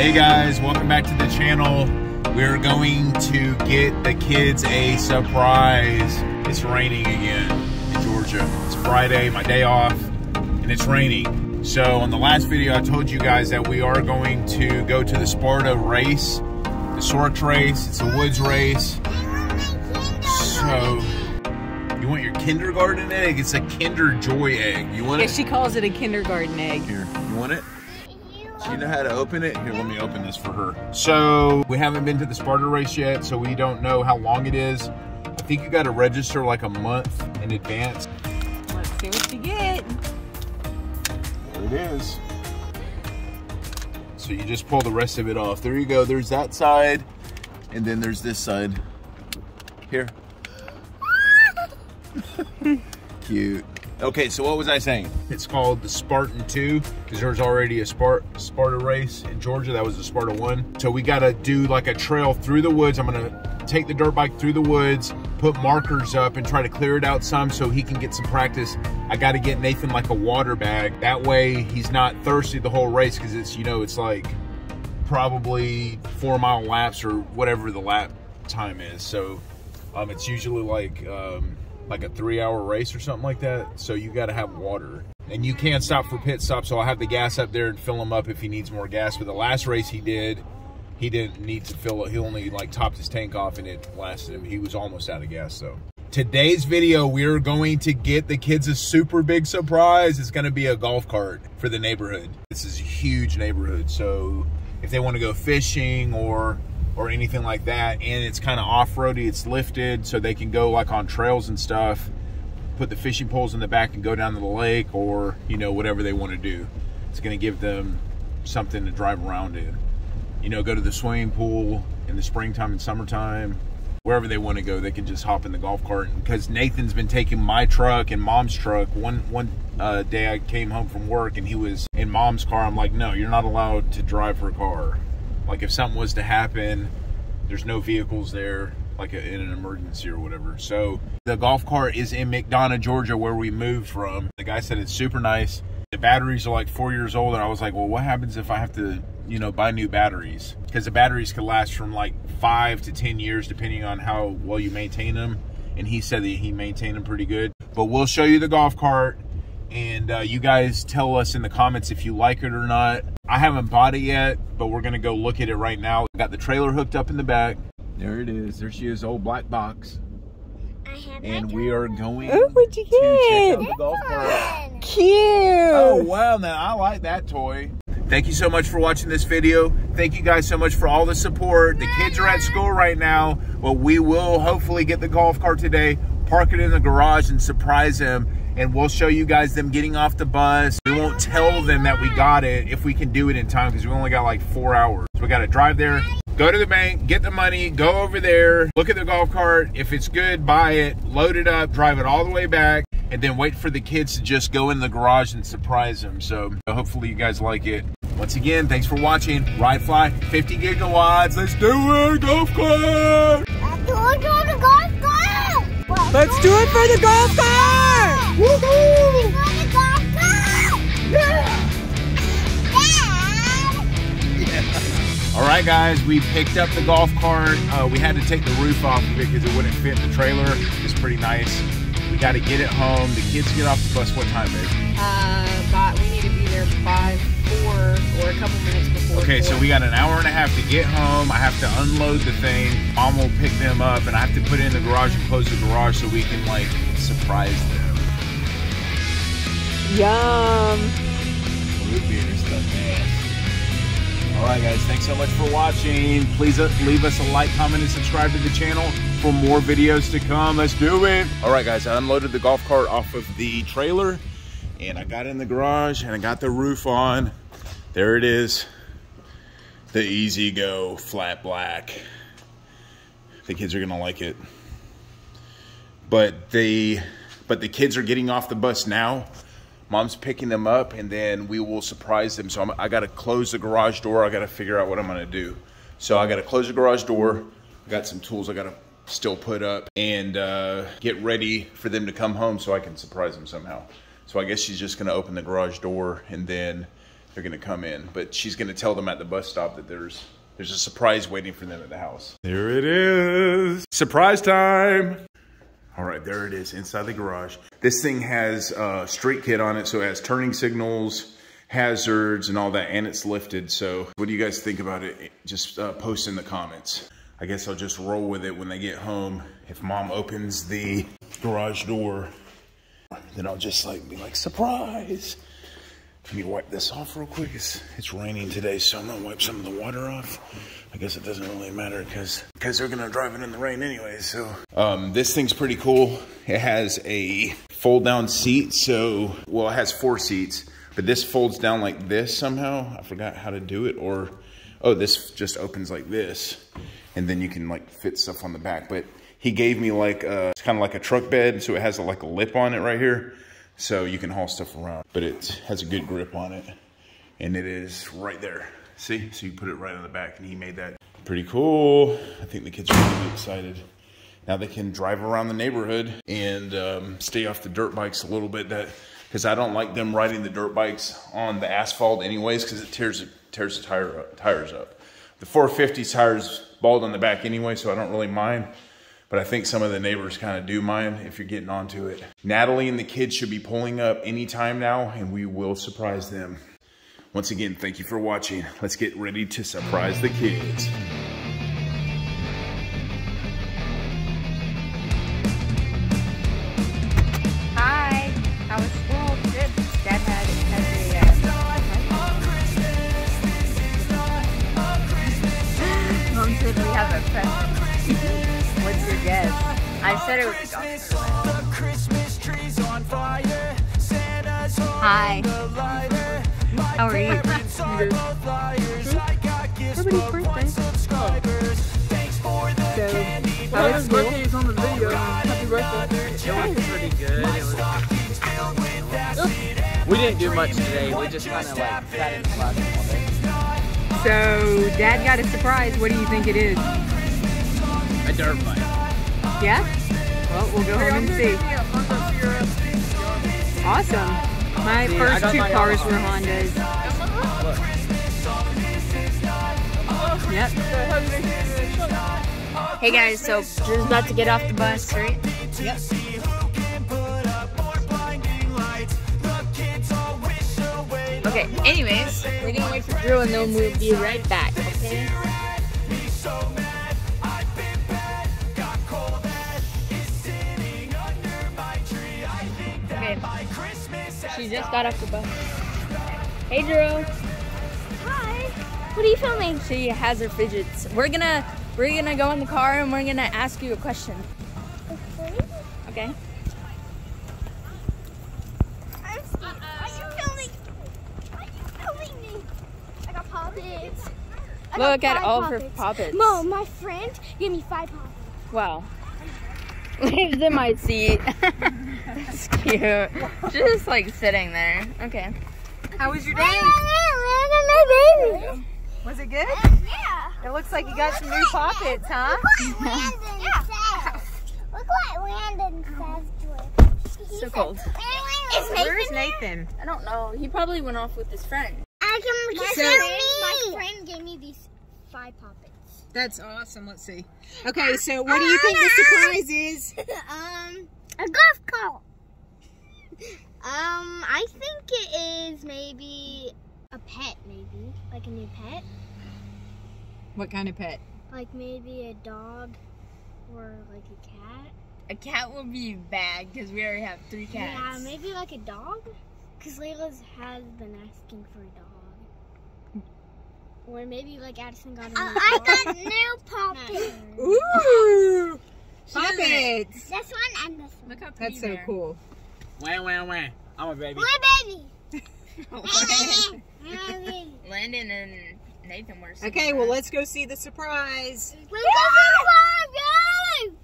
Hey guys, welcome back to the channel. We're going to get the kids a surprise. It's raining again in Georgia. It's Friday, my day off, and it's raining. So on the last video, I told you guys that we are going to go to the Sparta race, the Sorks race. It's a woods race. So you want your kindergarten egg? It's a Kinder Joy egg. You want Yeah, it? she calls it a kindergarten egg. Here, you want it? Do you know how to open it? Here, let me open this for her. So, we haven't been to the Sparta race yet, so we don't know how long it is. I think you got to register like a month in advance. Let's see what you get. There it is. So you just pull the rest of it off. There you go. There's that side, and then there's this side. Here. Cute. Okay, so what was I saying? It's called the Spartan 2 because there's already a Spart Sparta race in Georgia. That was the Sparta 1. So we got to do like a trail through the woods. I'm going to take the dirt bike through the woods, put markers up and try to clear it out some so he can get some practice. I got to get Nathan like a water bag. That way he's not thirsty the whole race because it's, you know, it's like probably four mile laps or whatever the lap time is. So um, it's usually like um, like a three hour race or something like that. So you got to have water. And you can't stop for pit stops, so I'll have the gas up there and fill him up if he needs more gas. But the last race he did, he didn't need to fill it. He only like topped his tank off and it lasted him. He was almost out of gas, so. Today's video, we're going to get the kids a super big surprise. It's gonna be a golf cart for the neighborhood. This is a huge neighborhood, so if they wanna go fishing or or anything like that, and it's kind of off-roady, it's lifted, so they can go like on trails and stuff, put the fishing poles in the back and go down to the lake or, you know, whatever they wanna do. It's gonna give them something to drive around in. You know, go to the swimming pool in the springtime and summertime, wherever they want to go, they can just hop in the golf cart. Because Nathan's been taking my truck and mom's truck. One one uh, day I came home from work and he was in mom's car. I'm like, no, you're not allowed to drive her car. Like if something was to happen, there's no vehicles there, like a, in an emergency or whatever. So the golf cart is in McDonough, Georgia, where we moved from. The guy said it's super nice. The batteries are like four years old, and I was like, well, what happens if I have to, you know, buy new batteries? Because the batteries could last from like five to ten years, depending on how well you maintain them. And he said that he maintained them pretty good. But we'll show you the golf cart, and uh, you guys tell us in the comments if you like it or not. I haven't bought it yet, but we're gonna go look at it right now. Got the trailer hooked up in the back. There it is. There she is, old black box. And we are going Ooh, what'd you to check out get? the golf cart. Cute. Oh wow, now I like that toy. Thank you so much for watching this video. Thank you guys so much for all the support. The kids are at school right now, but we will hopefully get the golf cart today, park it in the garage and surprise them. And we'll show you guys them getting off the bus. We won't tell them that we got it if we can do it in time because we only got like four hours. So we got to drive there, go to the bank, get the money, go over there, look at the golf cart. If it's good, buy it, load it up, drive it all the way back, and then wait for the kids to just go in the garage and surprise them. So hopefully you guys like it. Once again, thanks for watching. Ride Fly 50 gigawatts. Let's do it, golf cart! Let's do it for the golf cart. All right, guys, we picked up the golf cart. Uh, we had to take the roof off of it because it wouldn't fit the trailer. It's pretty nice. We got to get it home. The kids get off the bus. What time is it? Uh, but we need to be there by four or a couple minutes before. Okay, so we got an hour and a half to get home. I have to unload the thing. Mom will pick them up, and I have to put it in the garage and close the garage so we can like surprise them. Yum. Root beer stuff, man. All right, guys. Thanks so much for watching. Please uh, leave us a like, comment, and subscribe to the channel for more videos to come. Let's do it. All right, guys. I unloaded the golf cart off of the trailer, and I got in the garage, and I got the roof on. There it is. The E-Z-GO flat black. The kids are gonna like it. But the but the kids are getting off the bus now. Mom's picking them up, and then we will surprise them. So I'm, I got to close the garage door. I got to figure out what I'm gonna do. So I got to close the garage door. I got some tools I got to still put up and uh, get ready for them to come home so I can surprise them somehow. So I guess she's just gonna open the garage door and then they're gonna come in. But she's gonna tell them at the bus stop that there's there's a surprise waiting for them at the house. There it is. Surprise time. All right, there it is inside the garage. This thing has a street kit on it, so it has turning signals, hazards, and all that, and it's lifted. So what do you guys think about it? Just uh, post in the comments. I guess I'll just roll with it when they get home. If mom opens the garage door, then I'll just like be like, surprise. Let me wipe this off real quick. It's, it's raining today, so I'm gonna wipe some of the water off. I guess it doesn't really matter because because they're gonna drive it in the rain anyway. So um, this thing's pretty cool. It has a fold down seat. So well, it has four seats, but this folds down like this somehow. I forgot how to do it. Or oh, this just opens like this, and then you can like fit stuff on the back. But he gave me like a, it's kind of like a truck bed, so it has a, like a lip on it right here, so you can haul stuff around. But it has a good grip on it, and it is right there. See? So you put it right on the back and he made that pretty cool. I think the kids are really excited. Now they can drive around the neighborhood and um, stay off the dirt bikes a little bit. That Because I don't like them riding the dirt bikes on the asphalt anyways because it tears, tears the tire up, tires up. The 450 tires bald on the back anyway, so I don't really mind. But I think some of the neighbors kind of do mind if you're getting onto it. Natalie and the kids should be pulling up anytime now and we will surprise them. Once again, thank you for watching. Let's get ready to surprise the kids. Good. Everybody's birthday. So, how was school? birthday's on the video. Happy birthday. It was pretty good. It was, we didn't do much today. We just kind of like sat in class all day. So, Dad got a surprise. What do you think it is? A dirt bike. Yeah? Well, we'll go home and see. Awesome. My first two cars were Hondas. Yep. Hey guys, so just about to get off the bus, right? Yep. Okay, anyways, we're gonna wait for Drew and then we'll be right back, okay? Okay. She just got off the bus. Hey Drew. What are you filming? She has her fidgets. We're gonna we're gonna go in the car and we're gonna ask you a question. Okay. I'm scared. Are you filming? Are you filming me? I got poppets. I got Look at all of her poppets. Mo, my friend gave me five poppets. Wow. Leaves in my seat. That's cute. Just like sitting there. Okay. How was your day? my baby. Was it good? Yeah. It looks like you got some new poppets, huh? Look what Landon says. Look what Landon says. He So said- cold. Is Nathan Where's there? Nathan? I don't know. He probably went off with his friend. I can my So- friend, my friend gave me these five poppets. That's awesome. Let's see. Okay, so what do you think the surprise is? um, a golf cart. Um, I think it is maybe a pet, maybe like a new pet, What kind of pet? like maybe a dog or like a cat. A cat would be bad because we already have three cats. Yeah, maybe like a dog, because Layla's has been asking for a dog. Or maybe like Addison got a oh, new I got new poppets. Ooh! She Poppets! This one and this one. Look how pretty That's so they are. cool. Wah, wah, wah. I'm a baby. My baby. My baby. Landon and Nathan were. sitting Okay, well, let's go see the surprise. We go for the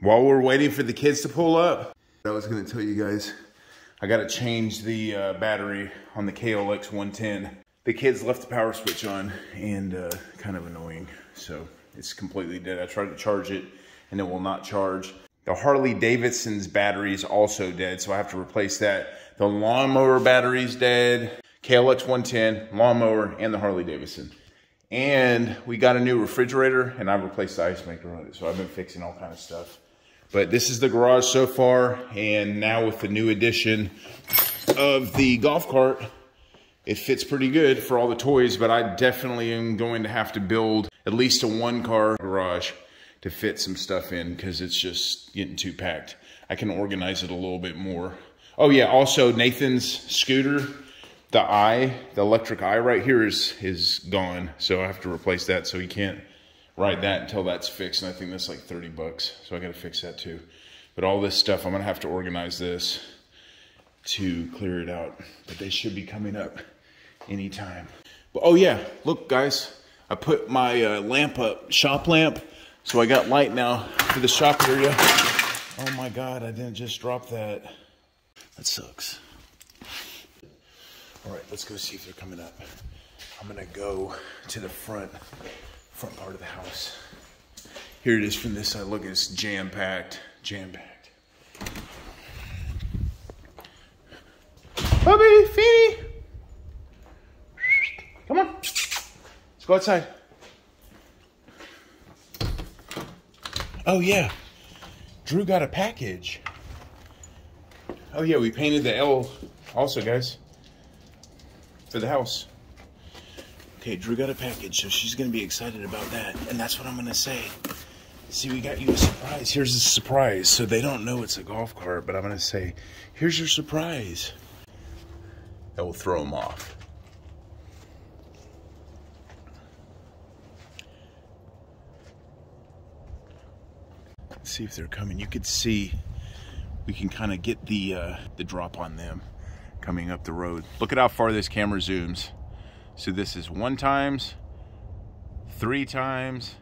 While we're waiting for the kids to pull up, I was gonna tell you guys, I gotta change the uh, battery on the KLX 110. The kids left the power switch on and uh, kind of annoying. So it's completely dead. I tried to charge it and it will not charge. The Harley Davidson's battery is also dead, so I have to replace that. The lawnmower battery's dead. KLX 110, lawnmower, and the Harley Davidson. And we got a new refrigerator and I replaced the ice maker on it. So I've been fixing all kind of stuff. But this is the garage so far. And now with the new addition of the golf cart, it fits pretty good for all the toys, but I definitely am going to have to build at least a one car garage to fit some stuff in because it's just getting too packed. I can organize it a little bit more. Oh yeah, also Nathan's scooter, the eye, the electric eye right here is, is gone. So I have to replace that so he can't ride that until that's fixed. And I think that's like 30 bucks. So I got to fix that too. But all this stuff, I'm going to have to organize this to clear it out. But they should be coming up anytime. But, oh yeah, look guys, I put my uh, lamp up, shop lamp. So I got light now for the shop area. Oh my God, I didn't just drop that. That sucks. All right, let's go see if they're coming up. I'm gonna go to the front, front part of the house. Here it is from this side. Look, it's jam-packed, jam-packed. Bubby, Feeny. Come on, let's go outside. Oh yeah, Drew got a package. Oh yeah, we painted the L also, guys, for the house. Okay, Drew got a package, so she's gonna be excited about that. And that's what I'm gonna say. See, we got you a surprise. Here's a surprise. So they don't know it's a golf cart, but I'm gonna say, here's your surprise. That will throw them off. see if they're coming. You could see, we can kind of get the, uh, the drop on them coming up the road. Look at how far this camera zooms. So this is one times, three times,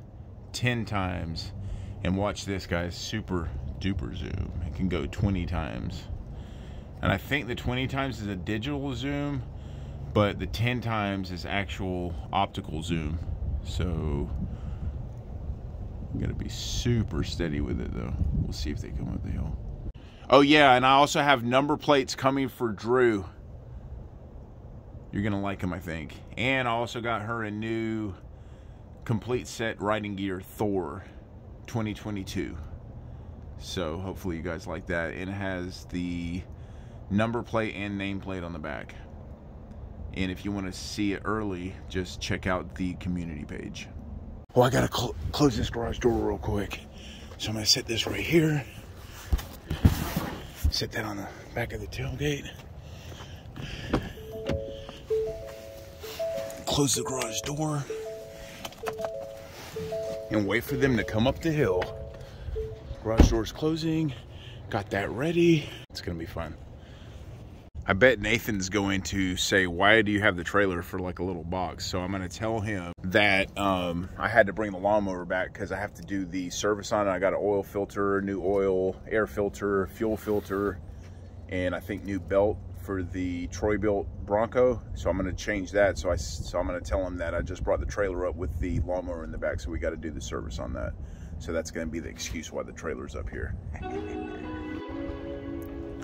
10 times. And watch this guys, super duper zoom. It can go 20 times. And I think the 20 times is a digital zoom, but the 10 times is actual optical zoom. So Gotta be super steady with it though. We'll see if they come up the hill. Oh yeah, and I also have number plates coming for Drew. You're gonna like them, I think. And I also got her a new complete set riding gear Thor 2022. So hopefully you guys like that. It has the number plate and nameplate on the back. And if you want to see it early, just check out the community page. Well, I gotta cl close this garage door real quick. So I'm gonna set this right here. Set that on the back of the tailgate. Close the garage door. And wait for them to come up the hill. Garage door's closing. Got that ready. It's gonna be fun. I bet Nathan's going to say, why do you have the trailer for like a little box? So I'm going to tell him that um, I had to bring the lawnmower back because I have to do the service on it. I got an oil filter, new oil, air filter, fuel filter, and I think new belt for the Troy-Bilt Bronco. So I'm going to change that. So, I, so I'm going to tell him that I just brought the trailer up with the lawnmower in the back. So we got to do the service on that. So that's going to be the excuse why the trailer's up here.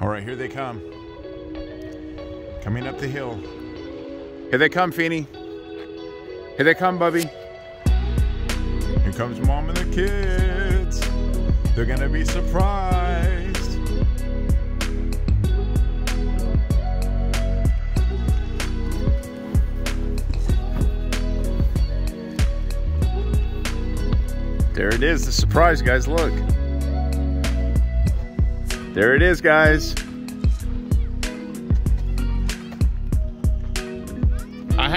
All right, here they come. Coming up the hill. Here they come, Feeny. Here they come, Bubby. Here comes mom and the kids. They're gonna be surprised. There it is, the surprise, guys, look. There it is, guys.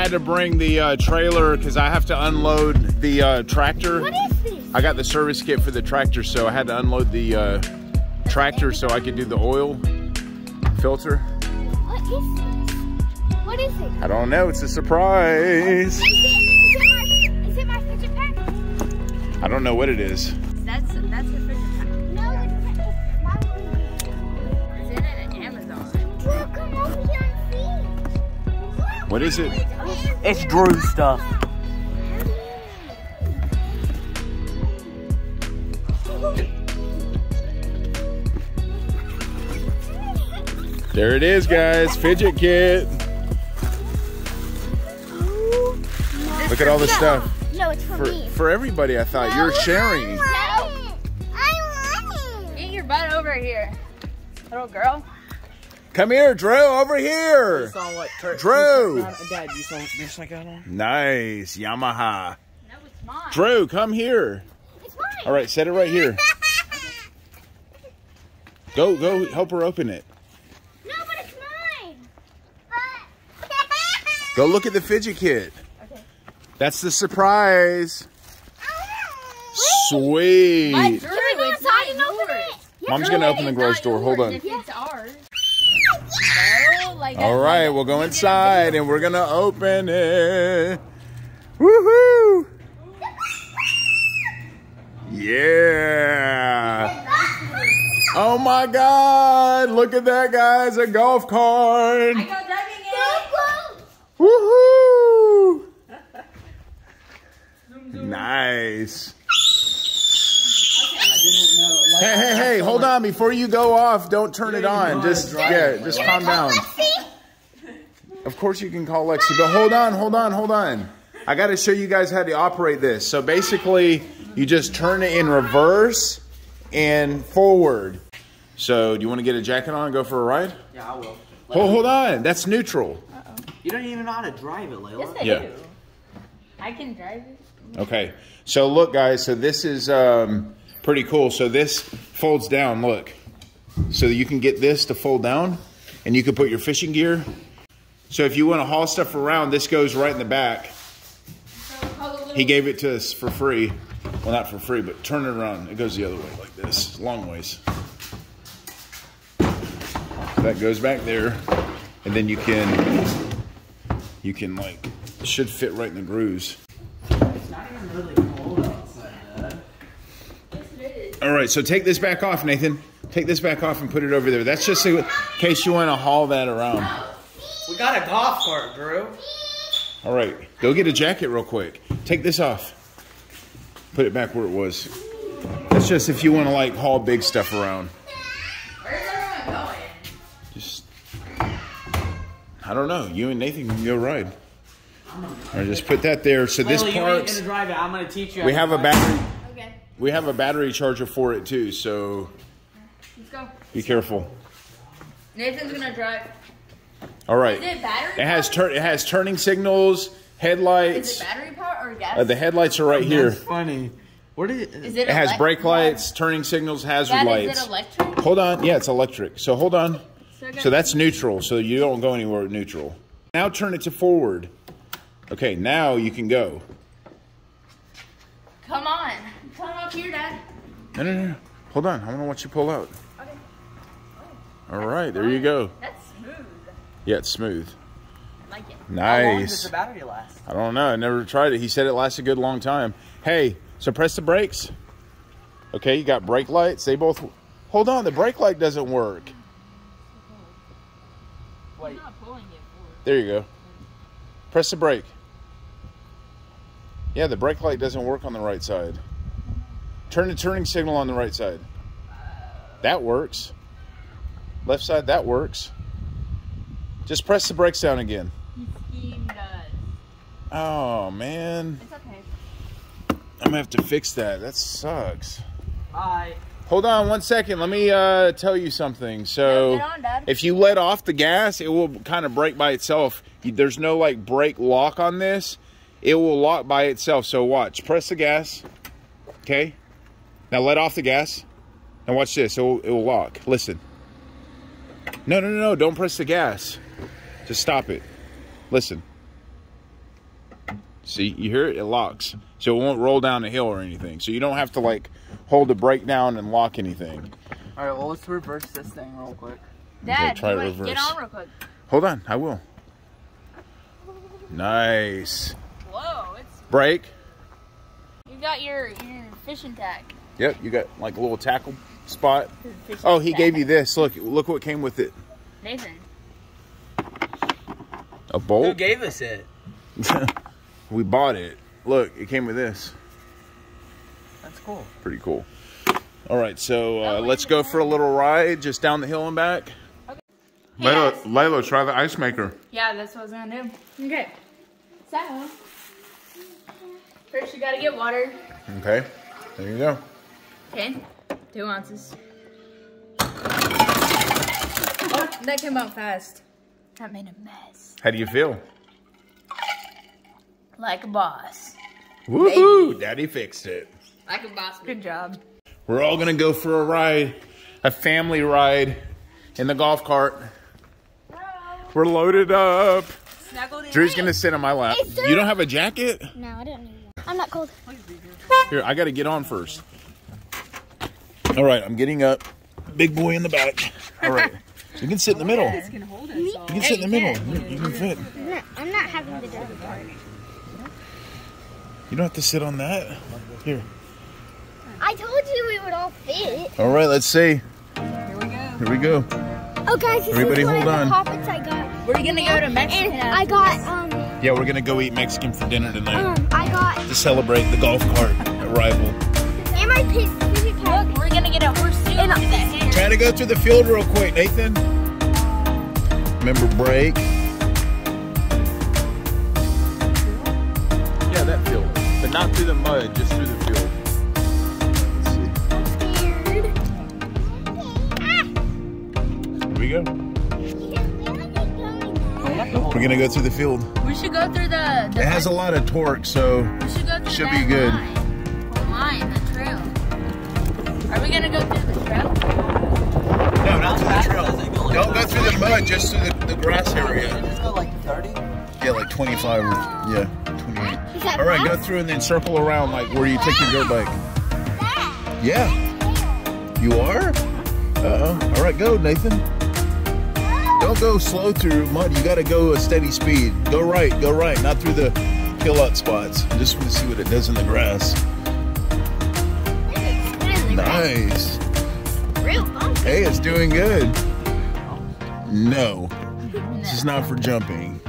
Had to bring the uh, trailer because I have to unload the uh, tractor. What is this? I got the service kit for the tractor, so I had to unload the uh, tractor so I could do the oil filter. What is this? What is it? I don't know. It's a surprise. Is it, is it, my, is it my fidget pack? I don't know what it is. That's that's a fidget pack. No, it's, it's my one. It's in it at Amazon. Look, come over here and see. What is it? It's Drew stuff. There it is, guys. Fidget kit. Look at all the stuff. No, it's for, For, me. for everybody, I thought. You're sharing. I want it. Get your butt over here, little girl. Come here, Drew, over here. saw what? Tur- Drew. Dad, you saw this I got on? Nice, Yamaha. No, it's mine. Drew, come here. It's mine. All right, set it right here. Go, go, help her open it. No, but it's mine. But. Go look at the fidget kit. That's the surprise. Sweet. My Drew, Can we go it's inside not and open yours. it? Mom's gonna open the garage not door. Hold on. If it's ours. No, like All that's we'll go inside and we're gonna open it. Woohoo! Yeah. Oh my God! Look at that, guys! A golf cart. I go driving it. Woohoo! Nice. Hey, hey, hey! Hold on! Before you go off, don't turn it on. Just yeah, just calm down. Of course you can call Lexi, but hold on, hold on, hold on. I got to show you guys how to operate this. So basically, you just turn it in reverse and forward. So, do you want to get a jacket on and go for a ride? Yeah, I will. Hold, hold on. That's neutral. You don't even know how to drive it, Layla. Yes, I Yeah. do. I can drive it. Okay. So look, guys. So this is um, pretty cool. So this folds down. Look. So you can get this to fold down, and you can put your fishing gear. So if you want to haul stuff around, this goes right in the back. He gave it to us for free. Well, not for free, but turn it around. It goes the other way, like this, long ways. That goes back there, and then you can, you can like, should fit right in the grooves. All right, so take this back off, Nathan. Take this back off and put it over there. That's just in case you want to haul that around. We got a golf cart, Drew. All right, go get a jacket real quick. Take this off. Put it back where it was. That's just if you want to like haul big stuff around. Where's everyone going? Just, I don't know. You and Nathan can go ride. Or just put that there. So this Layla, you ain't gonna drive it. I'm gonna teach you. We have a battery. Okay, We have a battery charger for it too. So let's go. be careful. Nathan's gonna drive. All right. Is it battery? It has powered? tur- it has turning signals, headlights. Is headlights. it battery power or gas? Uh, the headlights are right here. That's funny. What is it? It has brake lights, turning signals, hazard Dad, lights. is it electric? Hold on. Yeah, it's electric. So hold on. So, So that's neutral. So you don't go anywhere neutral. Now turn it to forward. Okay, now you can go. Come on, come up here, Dad. No, no, no. Hold on. I want to watch you pull out. Okay. All right, there you go. That's smooth. Yeah, it's smooth. I like it. How long does Nice. the battery last? I don't know. I never tried it. He said it lasts a good long time. Hey, so press the brakes. Okay, you got brake lights. They both. Hold on, the brake light doesn't work. Wait. I'm not pulling it. There you go. Press the brake. Yeah, the brake light doesn't work on the right side. Turn the turning signal on the right side. That works. Left side, that works. Just press the brakes down again. Oh, man. It's okay. I'm gonna have to fix that. That sucks. Bye. Hold on one second. Let me uh, tell you something. So, Get on, if you let off the gas, it will kind of brake by itself. There's no like brake lock on this. It will lock by itself. So watch. Press the gas. Okay. Now let off the gas. And watch this. It will, it will lock. Listen. No, no, no, no. Don't press the gas. Just stop it. Listen. See, you hear it? It locks. So it won't roll down the hill or anything. So you don't have to like hold the brake down and lock anything. All right. Well, let's reverse this thing real quick. Dad, try you to wanna get on real quick. Hold on, I will. Nice. Whoa, it's Brake. you got your your fishing tag. Yep, you got like a little tackle spot. Oh, he tag. gave you this. Look, look what came with it. Nathan. A bolt. Who gave us it? we bought it. Look, it came with this. That's cool. Pretty cool. All right, so uh, let's go for a little ride just down the hill and back. Lalo, Yes. Lalo, try the ice maker. Yeah, that's what I was gonna do. Okay. So First, you gotta get water. Okay, there you go. Okay, two ounces. Oh, that came out fast. That made a mess. How do you feel? Like a boss. Woohoo! Daddy fixed it. Like a boss. Good job. We're all gonna go for a ride, a family ride in the golf cart. We're loaded up. Drew's gonna sit on my lap. You don't have a jacket? No, I don't need one. I'm not cold. Here, I gotta get on first. All right, I'm getting up. Big boy in the back. All right, you can sit in the middle. You can sit in the middle. You, you can fit. I'm not, I'm not having the dirty part. You don't have to sit on that. Here. I told you we would all fit. All right, let's see. Here we go. Here we go. Oh, guys, Everybody hold on. the poppets I got. We're gonna go to Mexico. And I got, um, Yeah, we're gonna go eat Mexican for dinner tonight um, I got, to celebrate the golf cart arrival. and my pig, to go through the field real quick, Nathan. Remember brake. Yeah, that field, but not through the mud, just through the field. Let's see. Here we go. We're gonna go through the field. We should go through the. the It has a lot of torque, so we should go through should be good. Line. The line, the trail. Are we gonna go through the trail? Don't go through the mud, just through the, the grass area. Just go like 30. Yeah, like 25 or yeah, 28. All right, go through and then circle around like where you take your dirt bike. Yeah, you are. Uh oh. All right, go, Nathan. Don't go slow through mud. You got to go a steady speed. Go right, go right, not through the hill out spots. I just want to see what it does in the grass. Nice. Real bumpy. Hey, it's doing good. No, this is not for jumping.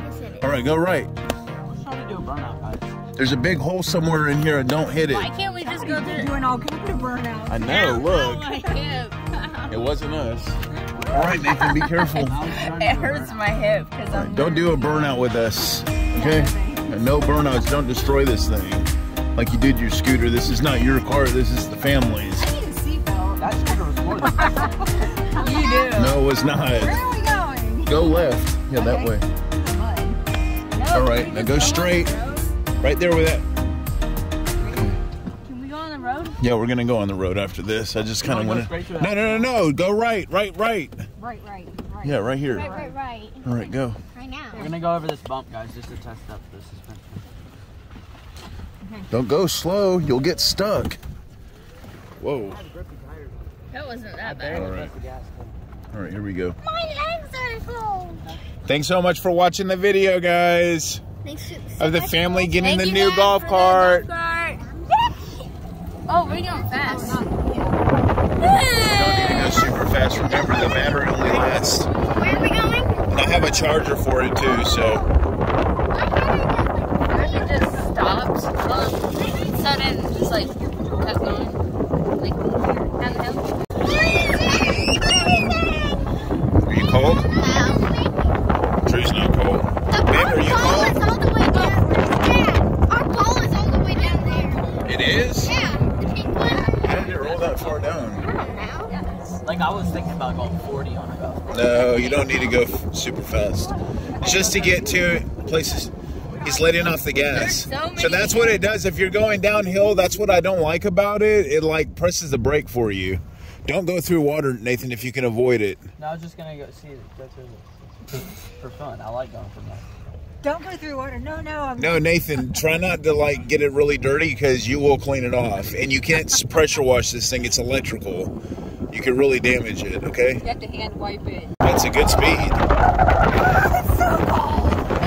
All right, go right. Let's try to do a burnout, guys. There's a big hole somewhere in here. Don't hit it. Why can't we just go through? Doing all kinds of burnouts. I know. Look, my hip. it wasn't us. All right, Nathan, be careful. It hurts my hip because I'm. Don't do a burnout with us, okay? No burnouts. Don't destroy this thing like you did your scooter. This is not your car. This is the family's. I need a seatbelt. That scooter was more than You do. No, it's not. Where are we going? Go left. Yeah, that way. Mud. All right, now go straight. Right there with that. Can we go on the road? Yeah, we're gonna go on the road after this. I just kind of wanna want go to. straight to No, no, no, no. Go right, right, right. Right, right, right. Yeah, right here. Right, right, right. All right, go. Right now. We're gonna go over this bump, guys, just to test out the suspension. Don't go slow. You'll get stuck. Whoa. That wasn't that bad. All right. The gas tank. All right, here we go. My legs are cold. Thanks so much for watching the video, guys. Thanks so Of the much. family getting Thank the new golf cart. golf cart. Oh, we're going fast. Don't need to go super fast. Remember, the battery only lasts. Where are we going? And I have a charger for it too, so. It just stops. Well, sudden, just like kept going. Like down the hill. Are you cold? Drew's not cold. Babe, are you Our cold? ball is all the way down. Yeah, our ball is all the way down there. It is? Yeah, the pink one. How did it roll that far down? I don't know. Like, I was thinking about going 40 on a go. No, you don't need to go super fast. Just to get to places. He's letting off the gas. So So that's what it does. If you're going downhill, that's what I don't like about it. It like presses the brake for you. Don't go through water, Nathan, if you can avoid it. No, I was just gonna go see, go through this. For fun. I like going for fun. Don't go through water. No, no. I'm No, Nathan, try not to like get it really dirty because you will clean it off. And you can't pressure wash this thing. It's electrical. You could really damage it, okay? You have to hand wipe it. That's a good speed. Oh,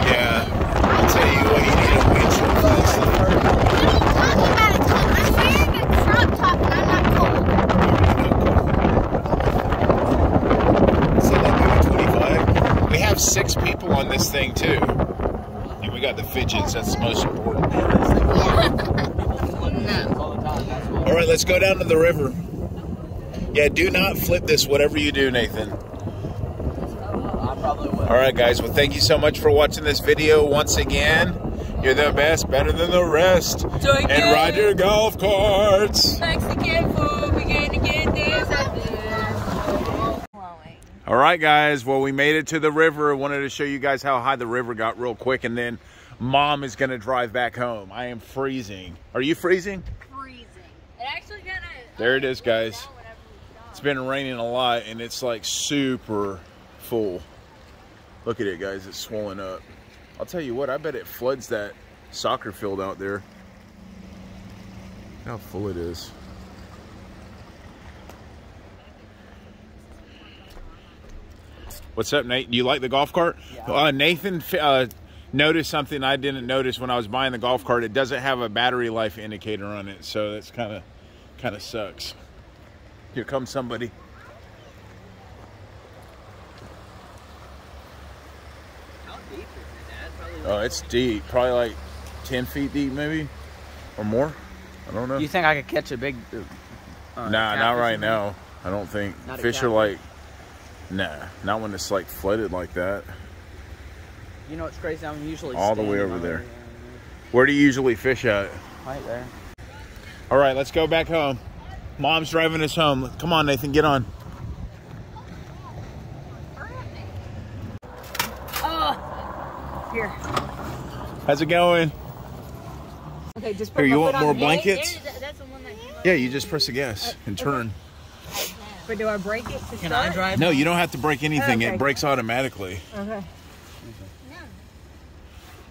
yeah. I'll tell you what, you need a windshield for this thing. What are you talking about? It's cold. I'm wearing a crop top and I'm not cold. So like maybe 25. We have six people on this thing too. And we got the fidgets, that's the most important. All the time. That's what. All right, let's go down to the river. Yeah, do not flip this, whatever you do, Nathan. I probably will. All right, guys. Well, thank you so much for watching this video once again. You're the best, better than the rest. And ride your golf carts. Mexican food, we gonna get this at this. All right, guys. Well, we made it to the river. Wanted to show you guys how high the river got real quick, and then mom is gonna drive back home. I am freezing. Are you freezing? Freezing. It actually kind of. There it is, guys. It's been raining a lot, and it's like super full. Look at it, guys. It's swollen up. I'll tell you what. I bet it floods that soccer field out there. How full it is. What's up, Nate? Do you like the golf cart? Uh, Nathan uh, noticed something I didn't notice when I was buying the golf cart. It doesn't have a battery life indicator on it, so that's kind of kind of sucks. Here comes somebody. How deep is it, Dad? Probably Oh, it's deep. Probably like 10 feet deep, maybe, or more. I don't know. You think I could catch a big? Uh, nah, not right now. I don't think. Not Fish are like, nah, not when it's like flooded like that. You know what's crazy? I'm usually All the way over right there. Where do you usually fish at? Right there. All right, let's go back home. Mom's driving us home. Come on, Nathan, get on. Here. How's it going? Okay, just put Here, you want more blankets? That's the one that came up. Yeah, you just press the gas and turn. gate, But do I brake it to Can start? I drive? No, you don't have to brake anything. Okay. It brakes automatically. Okay.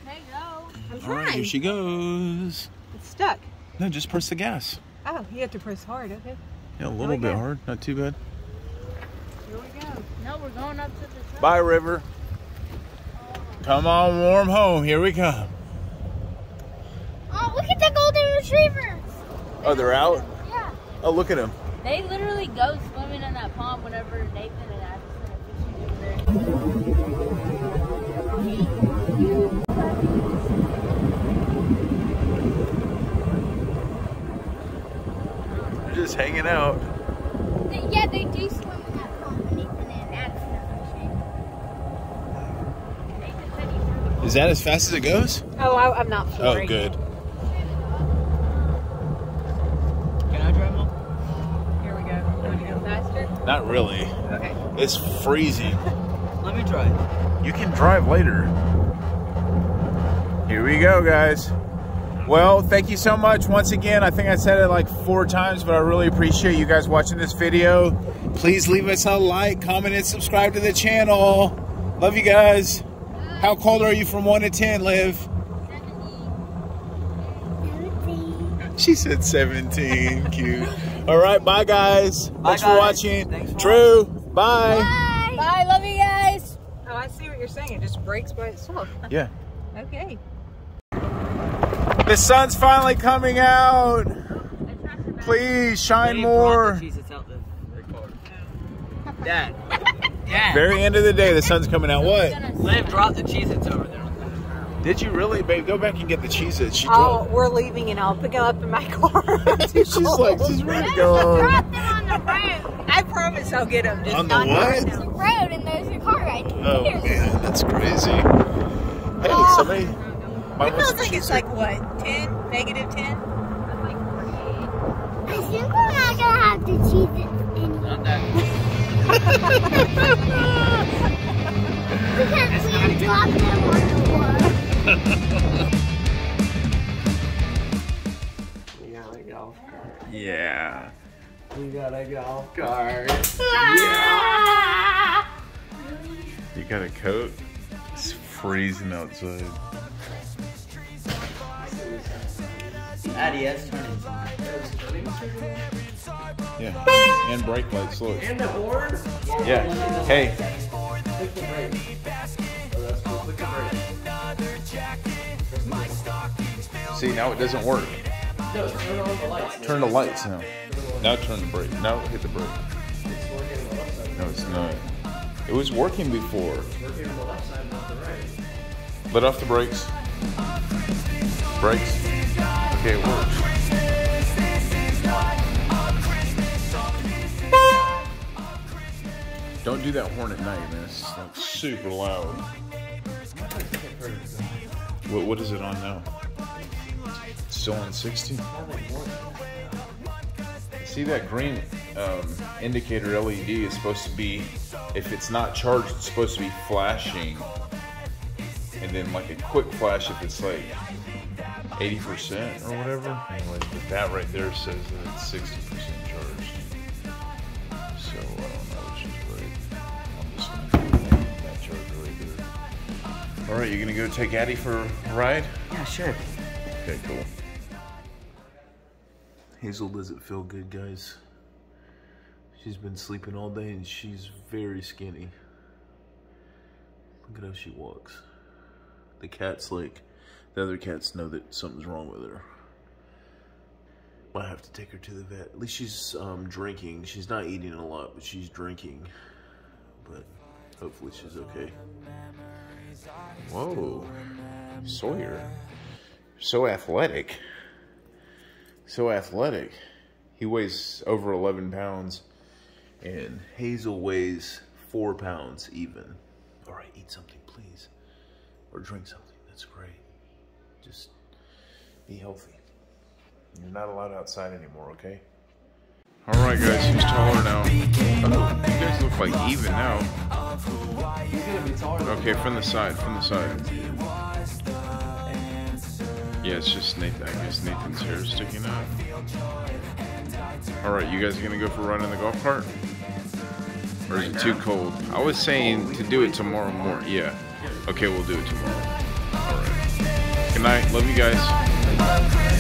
There you go. I'm All right, here she goes. It's stuck. No, just press the gas. Oh, you have to press hard. Okay. Yeah, a little bit go. hard. Not too bad. Here we go. No, we're going up to the top. Bye, River. Come on, warm home. Here we come. Oh, look at the golden retrievers. Oh, they're out? Yeah. Oh, look at them. They literally go swimming in that pond whenever Nathan and Addison are fishing over there. They're just hanging out. Yeah, they do swim in that pond. Nathan and Addison are fishing. Nathan said he's really Is that as fast as it goes? Oh, I, I'm not Oh, good. Not really. Okay. It's freezing. Let me try. You can drive later. Here we go, guys. Well, thank you so much once again. I think I said it like four times, but I really appreciate you guys watching this video. Please leave us a like, comment, and subscribe to the channel. Love you guys. How cold are you from 1 to 10, Liv? 17. 17. She said 17. Cute. All right, bye, guys. Thanks for watching. Thanks for True. Bye. Bye. Bye, love you guys. Oh, I see what you're saying. It just brakes by itself. Yeah. Okay. The sun's finally coming out. Please shine more. Dad. Dad. Very end of the day, the sun's coming out. What? Liv dropped the Cheez-Its over there. Did you really, babe? Go back and get the cheese that she Oh, dropped. we're leaving and I'll pick them up in my car. she's like, she's ready to go. Drop them on the road. I promise I'll get them. Just On the what? right The road, and there's your car right Oh man, that's crazy. Hey, Oh. somebody. might It feels like cheese it's like what? 10? Negative 10? I think we're not gonna have to cheese it anymore. Not that. Because we dropped them on the wood. We got a golf cart. Yeah. We got a golf cart. yeah. You got a coat? It's freezing outside. Addy, that's turning. Yeah. And brake lights. Look. And the horn? Yeah. Hey. See, now it doesn't work. No, turn on the lights. Turn the lights now. Now turn the brake. Now hit the brake. No, it's not. It was working before. Let off the brakes. Brakes. Okay, it works. Don't do that horn at night, man. It's like super loud. What, what is it on now? Still on 60? See that green um, indicator LED is supposed to be, if it's not charged, it's supposed to be flashing. And then like a quick flash if it's like 80% or whatever. Anyway, that right there says that it's 60% All right, you're gonna go take Addie for a ride? Yeah, sure. Okay, cool. Hazel doesn't feel good, guys. She's been sleeping all day and she's very skinny. Look at how she walks. The cat's like, the other cats know that something's wrong with her. Might have to take her to the vet. At least she's um, drinking. She's not eating a lot, but she's drinking. But hopefully she's okay. Whoa, Sawyer. So athletic. So athletic. He weighs over 11 pounds, and Hazel weighs four pounds even. All right, eat something, please, or drink something. That's great. Just be healthy. You're not allowed outside anymore, okay? All right, guys, who's taller now? Oh, you guys look like even now. Okay, from the side, from the side. Yeah, it's just Nathan. I guess Nathan's hair is sticking out. All right, you guys are gonna go for a run in the golf cart, or is it too cold? I was saying to do it tomorrow morning. Yeah. Okay, we'll do it tomorrow. All right. Good night. Love you guys.